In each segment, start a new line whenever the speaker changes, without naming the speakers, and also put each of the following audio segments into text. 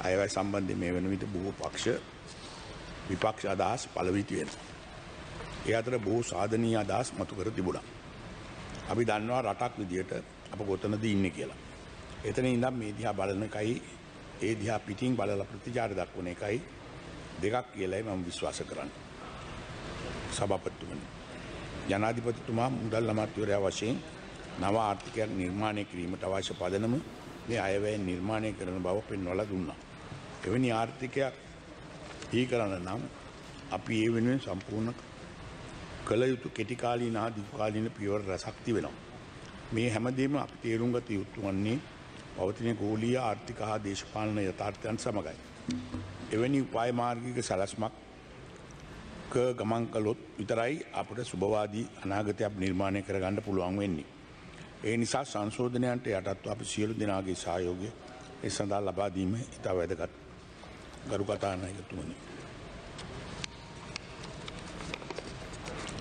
අයවැය සම්බන්ධය මේ වන විට බොහෝ පක්ෂ විපක්ෂ අදහස් පලවිති වෙන. ඒ අතර බොහෝ සාධනී අදහස් මතු කර තිබුණා. අපි දන්නවා රටක් විදියට අප ගොතනද ඉන්න කියලා. එතන ඉඳම් මේ දිහා බලන එකයි ඒ දිහා පිටිං බලල ප්‍රතිචාර දක්වන එකයි දෙකක් කියලයි මම විශ්වාස කරන්න. සභපත්තුමනි. ජනාධිපතිතුමා මුදල් අමාත්‍යවරයා වශයෙන් නව ආර්ථිකයක් නිර්මාණය කිරීමට අවශ්‍ය පදනම මේ අයවැය නිර්මාණය කරන බව පෙන්වල දුන්නා. එවැනි ආර්ථිකයක් දී කරන්න නම් අපි ඒ වෙනුවෙන් සම්පූර්ණ කළ යුතු කෙටිකාලී නා දිකාලීන පියවර රැසක්ති වෙනවා. මේ හැමදේම අපි තේරුම් ගත යුතු වන්නේ පවතින ගෝලීය ආර්ථික හා දේශපාලන යථාර්ථයන් සමගයි. එවැනි උපාය මාර්ගික සැලස්මක් ගමන් කළොත් විතරයි අපට සුභවාදී අනාගතයක් නිර්මාණය කරගන්න පුළුවන් වෙන්නේ. ඒ නිසා සංශෝධනයන්ට යටත්ව අපි සියලු දෙනාගේ සහයෝගය ඒ සඳහා ලබාදීම ඉතා වැදගත් ගරු කතානායකතුමනි.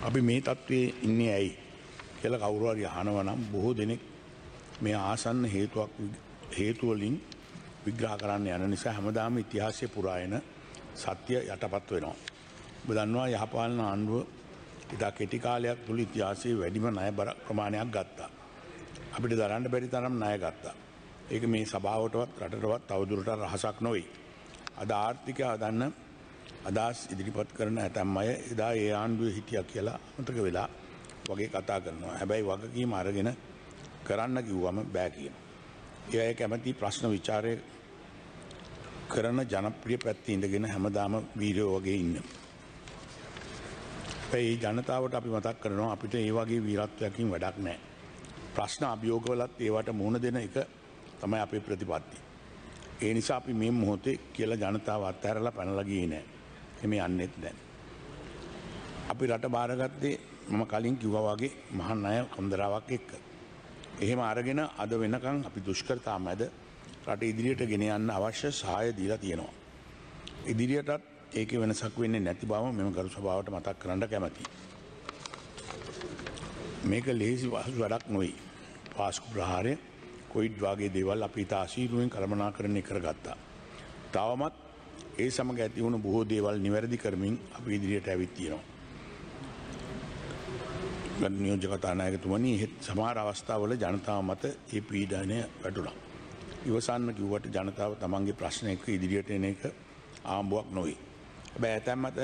අපි මේ තත්ත්වයේ ඉන්නේ ඇයි කියල කවුරුවරි අහනවනම් බොහෝ දෙනෙක් මේ ආසන්න හේතුවක් හේතුවලින් විග්‍රහ කරන්න යන නිසා හැමදාම ඉතිහාසය පුරායන සත්‍ය යටපත් වෙනවා. බදන්නවා යහපාලන ආණ්ඩුව ඉතා කෙටි කාලයක් තුළ ඉතිහාසයේ වැඩිම ණය බර ප්‍රමාණයක් ගත්තා. අපිට දරන්න බැරි තරම් ණය ගත්තා. ඒක මේ සභාවටවත් රටටවත් තවදුරට රහසක් නොවෙයි. අද ආර්ථිකය හදන්න අදස් ඉදිරිපත් කරන ඇතැම් අය එදා ඒ ආණ්ඩුව හිටිය කියලා අමතක වෙලා වගේ කතා කරනවා. හැබැයි වගකීම අරගෙන කරන්න කිව්වම බෑ කියන. ඒ අය කැමති ප්‍රශ්න විචාරය කරන ජනප්‍රිය පැත්ති ඉඳගෙන හැමදාම වීරයෝ වගේ ඉන්න. ඒ ජනතාවට අපි මතක් කරනවා අපිට ඒ වගේ වීරත්වයකින් වැඩක් නෑ. ප්‍රශ්න අභියෝගවලත් ඒවට මුහුණ දෙන එක තමයි අපේ ප්‍රතිපත්ති. ඒ නිසා අපි මේ මොහොතේ කියල ජනතාව අත්හැරලා පැනලගී නෑ එම යන්නෙත් දැන්. අපි රට භාරගත්තේ මම කලින් කිව්වවාගේ මහන් අය කොන්දරාවක් එක්ක. එහෙම අරගෙන අද වෙනකං අපි දුෂ්කරතා මැද රට ඉදිරියට ගෙන යන්න අවශ්‍ය සහය දීලා තියෙනවා. ඉදිරියටත් ඒක වෙනසක් වෙන්නේ නැති බව මෙම ගරු සභාවට මතක් කරන්න කැමති. මේක ලේසි වහසු වැඩක් නොයි. පාස්කු ප්‍රහාරය කොයිඩ් වගේ දේවල් අපි තාශීරුවෙන් කළමනා කරණය කරගත්තා. තවමත් ඒ සමඟ ඇති වුණු බොහෝ දේවල් නිවැරදි කරමින් අපි ඉදිරියට ඇවිත් තියෙනවා. නියෝජ කතානායකතුමනි එහෙත් සමාර අවස්ථාවල ජනතාව මත ඒ පීඩනය වැටුණා. ඉවසන්න කිව්වට ජනතාව තමන්ගේ ප්‍රශ්න එක ඉදිරියට එන එක ආම්බුවක් නොවේ. බෑ ඇතැම් මත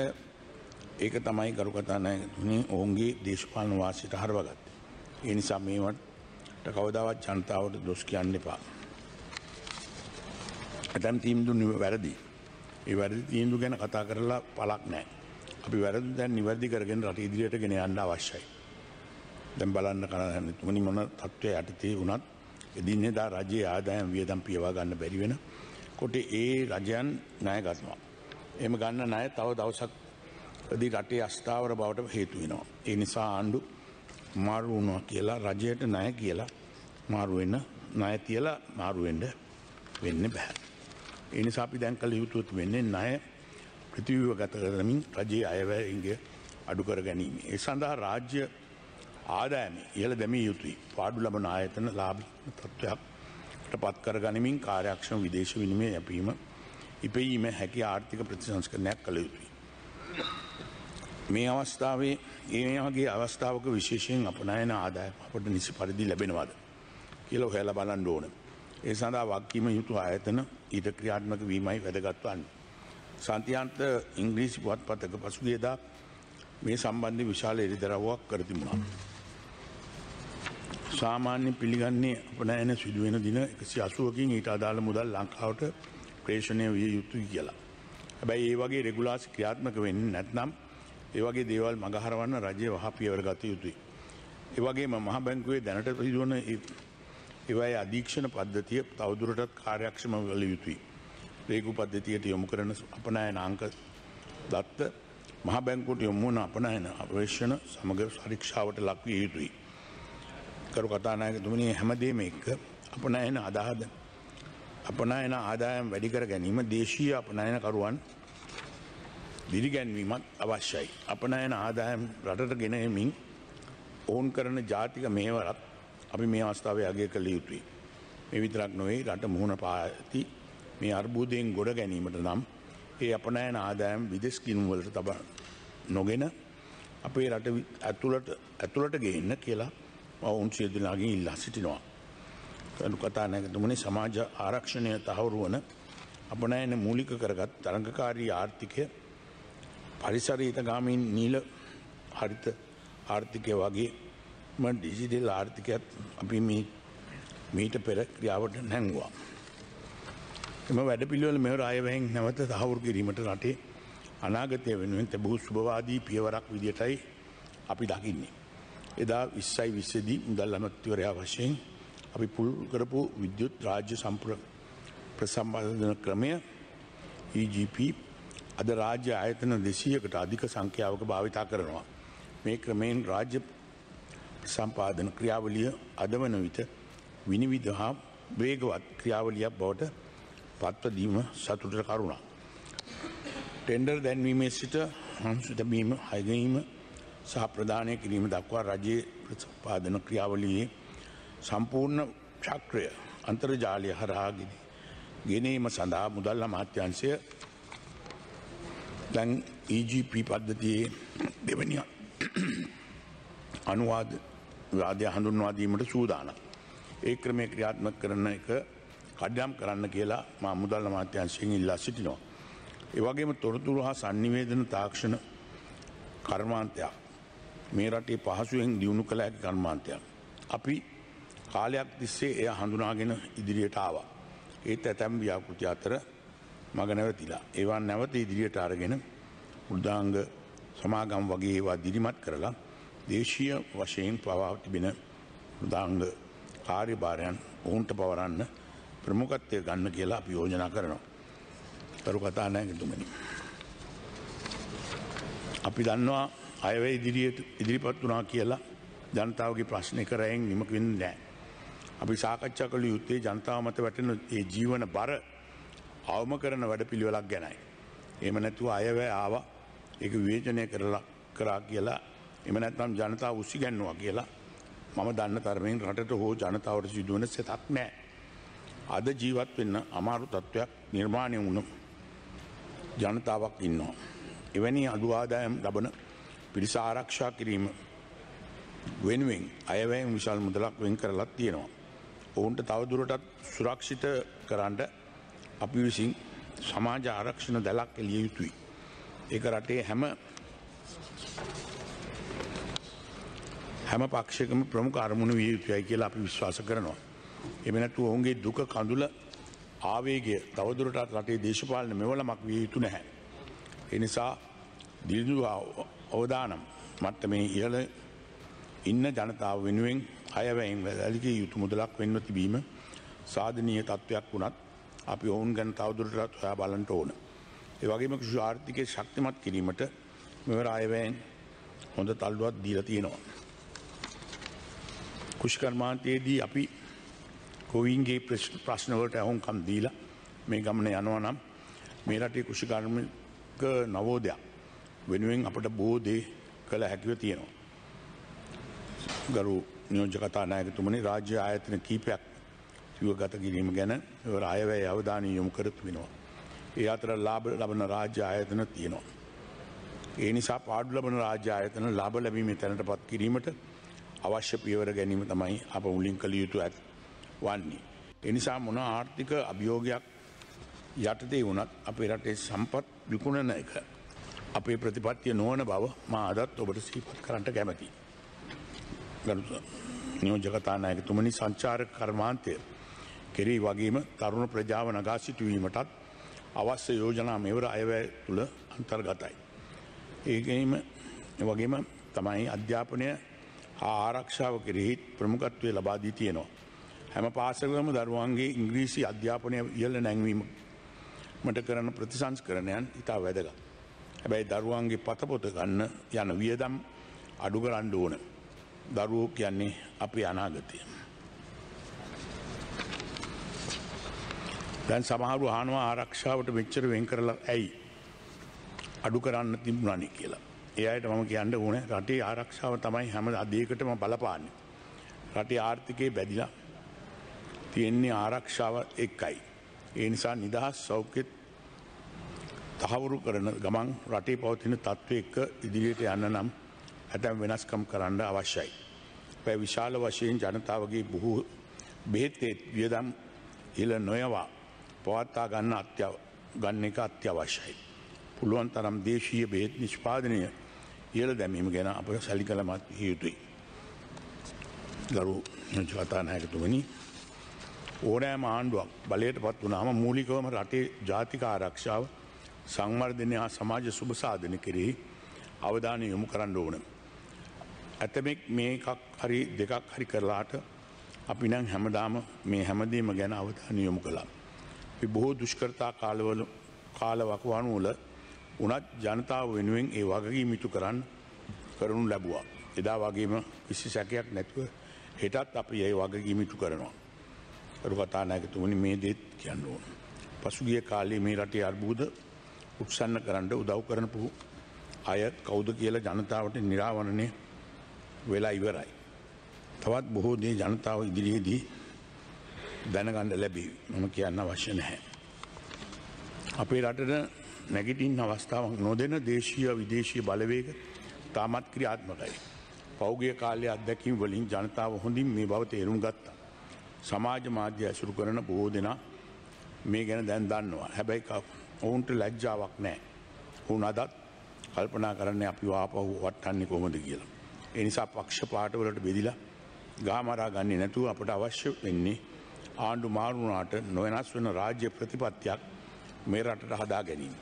ඒක තමයි ගරු කතානායකතුනි ඔවුන්ගේ දේශපාලන වාසිට හරවගත්. ඒ නිසා මේවට කවදාවත් ජනතාවට දොස් කියන්න එපා. ඇතැම් තීම්දු නිව වැරදි. ඒ වැරදි තීන්දු ගැන කතා කරලා පලක් නෑ. අපි වැරදු දැන් නිවැරදි කරගෙන රට ඉදිරියට ගෙන යන්න අවශ්‍යයි. දැම් බලන්න කරන්න තුමනි මොන තත්ත්වය යටතේ වුණත් එදින්නේ දා රජයේ ආදායම් වියදම් පියවා ගන්න බැරිවෙන කොට ඒ රජයන් ණය ගත්නවා. එම ගන්න ණය තව දවසක් දී රටේ අස්ථාවර බවට හේතු වෙනවා. ඒ නිසා ආණ්ඩු මාරු වුණවා කියලා රජයට ණය කියලා මාරුවෙන්න ණය තියලා මාරුවෙන්ඩ වෙන්න බැහැ. එනිසා අපි දැන් කළ යුතුත් වෙන්නේ ණය ප්‍රතිවීව ගත කරමින් රජයේ අයවැයන්ගේ අඩු කර ගැනීම. ඒ සඳහා රාජ්‍ය ආදායම ඉහළ දැමිය යුතුයි පාඩු ලබන ආයතන ලාභ තත්ත්වයක් පත් කර ගනිමින් කාර්යක්ෂම විදේශ විනිමය යැපීම ඉපීම හැකි ආර්ථික ප්‍රතිසංස්කරණයක් කළ යුතුයි. මේ අවස්ථාවේ ඒගේ අවස්ථාවක විශේෂයෙන් අපනයන ආදාය අපට නිසි පරිදි ලැබෙනවාද කියල හැල බලන්න ඕන. ඒ සඳහා වක්කීම යුතු ආයතන ඊට ක්‍රියාත්මක වීමයි වැදගත්වන්න. සන්තියන්ත ඉංග්‍රීසි පුවත් පතක පසුගේදා මේ සම්බන්ධ විශාල එරිදරව්වක් කරතිමුණා. සාමාන්‍ය පිළිගන්නේ අපනෑන සිදුවෙන දින එකසි අසුවකින් ඊට අදාළ මුදල් ලංකාවට ප්‍රේෂණය විය යුතුයි කියලා. හැබැයි ඒ වගේ රෙගුලාසි ක්‍රියාත්මක වෙන්න නැත්නම් ඒවගේ දේවල් මගහරවන්න රජය වහ පියවර ගත යුතුයි. ඒවගේ මහ බැංකුවේ දැනට පිදුවන ඒවයි අධීක්ෂණ පද්ධතිය තවදුරටත් කාර්යක්ෂම වල යුතුයි. රේකු පද්ධතියට යොමු කරන අපනෑ නාංක දත්ත මහ බැංකුට යොමුවන අපනයන අපවේශණ සමග සරික්ෂාවට ලක්විය යුතුයි. කරු කතානායකතුමනි හැමදේම එක්ක අපනයන අදහද අපනයන ආදායම් වැඩිකර ගැනීම දේශීය අපනයනකරුවන් දිරිගැන්වීමත් අවශ්‍යයි. අපනයන ආදායම් රටට ගෙනයමින් ඔවුන් කරන ජාතික මේවරත් අපි මේ අවස්ථාව අගේ කළ යුතුයි. මේ විතරක් නොවේ රට මුහුණ පාඇති මේ අර්බූදයෙන් ගොඩ ගැනීමට නම් ඒ අපනෑන ආදායම් විදෙස් ගිනුවලට තබ නොගෙන අපේ රට ඇතුළට ඇතුළට ගේන්න කියලා ඔවුන් සියදනාගේ ඉල්ලා සිටිනවා. කඩු කතා නැගතුමනි සමාජ ආරක්ෂණය තහවුරුවන අපනෑන මූලික කරගත් තරඟකාරී ආර්ථිකය පරිසරීත ගාමීන් නීල හරිත ආර්ථිකය වගේ ඩිසිටල් ආර්ථිකයත් අපි මීට පෙර ක්‍රියාවට නැංගවා. එම වැඩ පිළිවල මෙවර අයවැහෙන් නැවත තහවුරු කිරීමට රටේ අනාගතය වෙනුවෙන් තැබූ සුභවාදී පියවරක් විදිටයි අපි දකින්නේ. එදා විස්සයි විස්සදී මුදල් අමත්තිවරයා වශයෙන් අපි පුල් කරපු විද්‍යුත් රාජ්‍ය සම්ප්‍ර ප්‍රසම්බාධන ක්‍රමය EGP අද රාජ්‍ය ආයතන දෙසීයකට අධික සංඛ්‍යාවක භාවිතා කරනවා. මේ ක්‍රමයෙන් රාජ්‍ය සම්පාදන ක්‍රියාවලිය අදවන විට විනිවිධ හා වේගවත් ක්‍රියාවලියක් බවට පත්වදීම සතුටට කරුණා. ටෙන්ඩර් දැන්වීමේ සිට හංසු තැබීම හයගීම සහ ප්‍රධානය කිරීම දක්වා රජයේ ප්‍රපාදන ක්‍රියාවලියේ සම්පූර්ණ චක්‍රය අන්තර්ජාලය හරහාගෙන ගෙනීම සඳහා මුදල් අමාත්‍යංශය දැන් EGP පද්ධතියේ දෙවනිය අනුවාද වාදය හඳුන්වාදීමට සූදාන. ඒ ක්‍රමය ක්‍රියාත්මක කරන එක කඩ්‍යම් කරන්න කියලා මා මුදල්ල මාත්‍යංශයෙන් ඉල්ලා සිටිනවා. ඒවගේම තොරතුරු හා සන්නිවේදන තාක්ෂණ කර්මාන්තයක් මේ රටේ පහසුවෙන් දියුණු කළ ඇති කර්මාන්තයක්. අපි කාලයක් තිස්සේ එය හඳුනාගෙන ඉදිරියට ආවා. ඒත් ඇතැම් ව්‍යාකෘති අතර මග නැවතිලා. ඒවා නැවත ඉදිරියට අරගෙන උද්දාංග සමාගම් වගේ ඒවා දිරිමත් කරලා දේශීය වශයෙන් පවා තිබෙන උදාංග කාර්යභාරයන් ඔවුන්ට පවරන්න ප්‍රමුඛත්වය ගන්න කියලා අපි යෝජනා කරනවා. කරු කතා නෑගතුමනි. අපි දන්නවා අයවැ ඉදිරියට ඉදිරිපත් වනා කියලා ජනතාවගේ ප්‍රශ්නය කරයෙන් නිමකවෙන්න නෑ. අපි සාකච්ඡා කළ යුත්තේ ජනතාව මත වැටෙන ඒ ජීවන බර අවම කරන වැඩ පිළිවෙලක් ගැනයි. එම නැතුව අයවැ ආව එක විවේචනය කරලා කරා කියලා එම නැත්නම් ජනතාව උසි ගැන්නවා කියලා මම දන්න තරමින් රටට හෝ ජනතාවට සිදුවන සෙතක් නෑ. අද ජීවත් වෙන්න අමාරු තත්ත්වයක් නිර්මාණය වුණ ජනතාවක් ඉන්නවා. එවැනි අඩුවාදායම් ලබන පිරිස ආරක්ෂා කිරීම වෙනුවෙන් අයවැයෙන් විශල් මුදලක් වෙන් කරලත් තියෙනවා. ඔවුන්ට තවදුරටත් සුරක්ෂිත කරන්ට අපි විසින් සමාජ ආරක්ෂණ දැලක් එලිය යුතුයි. ඒක රටේ හැම හැම පක්ෂකම ප්‍රමුඛ අරමුණ විය යුතුයයි කියලා අපි විශ්වාස කරනවා. එමනැතු ඔවුන්ගේ දුක කඳුල ආවේගය තවදුරටත් රටේ දේශපාලන මෙවලමක් විය යුතු නැහැ. එනිසා දිලිඳු අවදානම් මත්ත මේ ඉහළ ඉන්න ජනතාව වෙනුවෙන් අයවැයින් වැදලිගේ යුතු මුදලක් වෙන්ව තිබීම සාධනීය තත්ත්වයක් වුණත් අපි ඔවුන් ගැන තවදුරටත් හොයා බලන්ට ඕන. ඒවගේම කෘෂි ආර්ථිකය ශක්තිමත් කිරීමට මෙවර අයවැයෙන් හොඳ තල්ුවත් දීල තියෙනවා. කුෂ්කර්මාන්තයේදී අපි කොවින්ගේ ප්‍රශ්නවලට ඇහුන්කම් දීලා මේ ගමන යනවා නම් මේ රටේ කෘෂිකර්මික නවෝදයක් වෙනුවෙන් අපට බෝධේ කළ හැකිව තියෙනවා. ගරු නියෝජ කතා නායකතුමනි රාජ්‍ය ආයතන කීපයක් තිව ගත කිරීම ගැන අයවැය අවධානය යොමු කරතු වෙනවා. ඒ අතර ලාබ ලබන රාජ්‍ය ආයතන තියෙනවා. ඒ නිසා පාඩු ලබන රාජ්‍ය ආයතන ලාබ ලැබීම තැනට පත් කිරීමට අවශ්‍ය පියවර ගැනීම තමයි අප මුලින් කළ යුතු ඇත් වන්නේ. එනිසා මොන ආර්ථික අභියෝගයක් යටතේ වනත් අපේ රටේ සම්පත් විකුණන එක. අපේ ප්‍රතිපත්තිය නොවන බව මා අදත් ඔබට සීපත් කරන්නට කැමති. නියෝජකතානායක තුමනි සංචාර කර්මාන්තය කෙරේ වගේම තරුණ ප්‍රජාව නගා සිටුවීමටත් අවශ්‍ය යෝජනා මෙවර අයවැය තුළ අන්තර්ගතයි. ඒගේම වගේම තමයි අධ්‍යාපනය ආරක්ෂාව කෙරෙහිත් ප්‍රමුකත්වය ලබාදී තියෙනවා. හැම පාසකම දරුවන්ගේ ඉංග්‍රීසි අධ්‍යාපනය ඉහල්ල නැංවීම මට කරන ප්‍රතිසංස් කරණයන් ඉතා වැදග. හැබැයි දරුවන්ගේ පතපොත ගන්න යන වියදම් අඩු කරන්න ඕන. දරුවෝ කියන්නේ අපි අනාගතය. දැන් සමහරු හනවා ආරක්ෂාවට මෙච්චර වෙන් කරලා ඇයි අඩු කරන්න තිබුණනි කියලා. එයට මම කියන්න ඕන රටේ ආරක්ෂාව තමයි හැම අදයකටම බලපාන්න. රටේ ආර්ථිකය බැදිලා තියෙන්නේ ආරක්ෂාව එක්කයි. ඒ නිසා නිදහස් සෞඛ්‍යත් තහවුරු කරන ගමන් රටේ පවතින තත්ත්ව එක්ක ඉදිරියට යන්න නම් ඇතැම් වෙනස්කම් කරන්න අවශ්‍යයි. පැ විශාල වශයෙන් ජනතාවගේ බොහෝ බෙහෙත්තේත් වියදම් ඉල නොයවා පවත්තා ගන්න අත්‍යව ගන්න එක අත්‍යවශ්‍යයි. පුළුවන් තරම් දේශීය බෙහෙත් නිෂ්පාදනය ඉහළ දැමීම ගැන අප සැලි කළමත් යුතුයි. ගරු ජාතානායකතුමනි ඕනෑම ආණ්ඩුවක් බලයට පත් වනාම මූලිකවම රටේ ජාතික ආරක්ෂාව සංවර්ධනය හා සමාජ සුභසාධන කෙරෙහි අවධානය යොමු කරන්න ඕන. ඇතමෙක් මේ එකක් හරි දෙකක් හරි කරලාට අපි නං හැමදාම මේ හැමදීම ගැන අවධානය යොමු කළා. අපි බොහෝ දුෂ්කරතා කාලවල කාලවකවානුවල උනත් ජනතාව වෙනුවෙන් ඒ වගගේ මිතු කරන්න කරනු ලැබවා. එදා වගේම කිසි සැකයක් නැතුව හෙටත් අපි ඒ වගගේ මිතු කරනවා. කරු කතා නැකතුමනි මේ දේත් කියන්න ඕන. පසුගිය කාලේ මේ රටේ අර්බූද උත්සන්න කරන්න උදව් කරනපු අය කෞුද කියල ජනතාවට නිරාවණනය වෙලා ඉවරයි. තවත් බොහෝ දේ ජනතාව ඉදිරියේදී දැනගණ්ඩ ලැබී මම කියන්න අවශ්‍ය නැහැ. අපේ රටට නැගිටින් අවස්ථාවක් නොදෙන දේශීය විදේශී බලවේග තාමත් ක්‍රියාත්මකයි. පෞගිය කාලය අත්දැකින් වලින් ජනතාව හොඳින් මේ බව තේරුම් ගත්තා. සමාජ මාධ්‍ය ඇසුරු කරන බොහෝ දෙනා මේ ගැන දැන් දන්නවා හැබැයි ඔවුන්ට ලැජ්ජාවක් නෑ. ඔවුන් අදත් කල්පනා කරන්න අපි වාපහු වට්ටන්නේ කොමද කියලා. එනිසා පක්ෂ පාටවලට බෙදිලා ගාමරා ගන්නේ නැතුව අපට අවශ්‍ය වෙන්නේ ආණ්ඩු මාරුණාට නොවෙනස් වෙන රාජ්‍ය ප්‍රතිපත්තියක් මේ රටට හදා ගැනීම.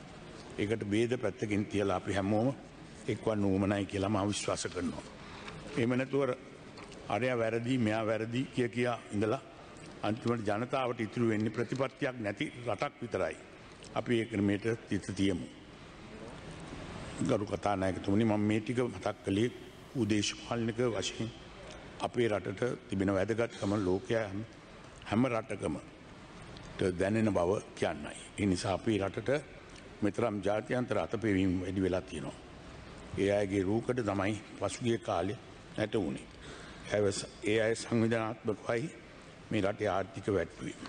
ඒකට බේද පැත්තකින් තියලා අපි හැමෝම එක්වන් නූමනයි කියලා ම විශ්වාස කරනවා. එම නැතුවර අරය වැරදි මෙයා වැරදි කිය කියා ඉඳලා අන්තිමට ජනතාවට ඉතුරු වෙන්නේ ප්‍රතිපත්තියක් නැති රටක් විතරයි. අපි ඒකනමට තිත තියමු. ගරු කතා නෑකතුමනි මම මේටික මතක් කළේ උදේශපාලනික වශයෙන් අපේ රටට තිබෙන වැදගත්කම ලෝකය හැම රටකම දැනෙන බව කියන්නයි. එනිසා අපේ රටට මෙතරම් ජාතියන්තර අතපෙවීම් වැඩි වෙලා තියෙනවා. ඒ අයගේ රූකට තමයි පසුගිය කාලෙ නැට වුණේ. ඒ අය සංවිධනාත්මකවයි මේ රටේ ආර්ථික වැට්වීම.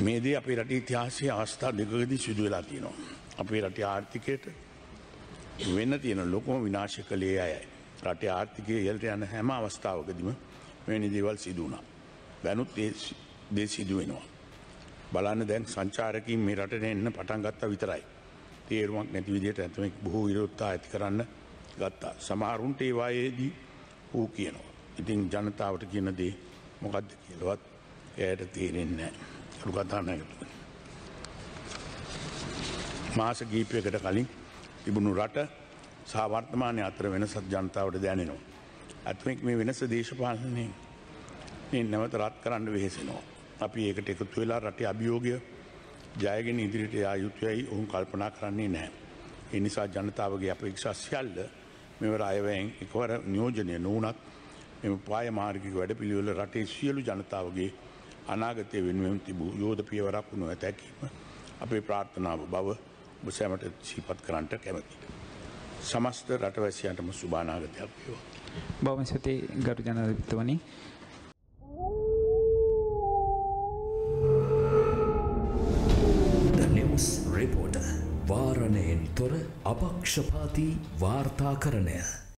මේදේ අපේ රට ඉතිහාසය අවස්ථා දෙකදී සිදු වෙලා තියෙනවා. අපේ රට ආර්ථිකයට වෙන්න තියෙන ලොකොම විනාශ කළේ අයයි. රටේ ආර්ථිකය ඉහළට යන හැම අවස්ථාවකදීම මෙවැනි දේවල් සිදු වුණා. දැනුත් ඒ දේ සිදු වෙනවා. බලන්න දැන් සංචාරකින් මේ රටට එන්න පටන් ගත්තා විතරයි. තේරුමක් නැති විදිහට ඇතමෙක් බොහෝ විරෝධතා ඇති කරන්න ගත්තා. සමහරුන්ට ඒවායේදී ඌ කියනවා. ඉතින් ජනතාවට කියන දේ මොකක්ද කියලවත් එයට තේරෙන්නේ නැහැ. කතා නැගතුනි. මාස ගීපයකට කලින් තිබුණු රට සාවර්තමානය අතර වෙනසත් ජනතාවට දැනෙනවා. ඇත්මෙක් මේ වෙනස දේශපාලනය නැවත රත් කරන්න වෙහෙසෙනවා. අපි ඒකට එකතු වෙලා රටේ අභියෝගය ජයගෙන ඉදිරිට යා යුතුයයි ඔහුන් කල්පනා කරන්නේ නෑ. එනිසා ජනතාවගේ අපේක්ෂා සියල්ල මෙවර අයවැයෙන් එකවර නියෝජනය නොවනත් මෙම පාය මාර්ගික වැඩ පිළිවෙල රටේ සියලු ජනතාවගේ අනාගතය වෙනුවෙන් තිබූ යෝධ පියවරක් වුණු ඇතැකීම අපේ ප්‍රාර්ථනාව බව බසෑමට සීපත් කරන්නට කැමති. සමස්ත රටවැසියන්ටම සුභානාගතයක් වේවා.
බොහොම ස්තුතියි ගරු ජනාධිපතිතුමනි.
නිවස් රිපෝට වාරණයෙන් තොර අපක්ෂපාති වාර්තාකරණය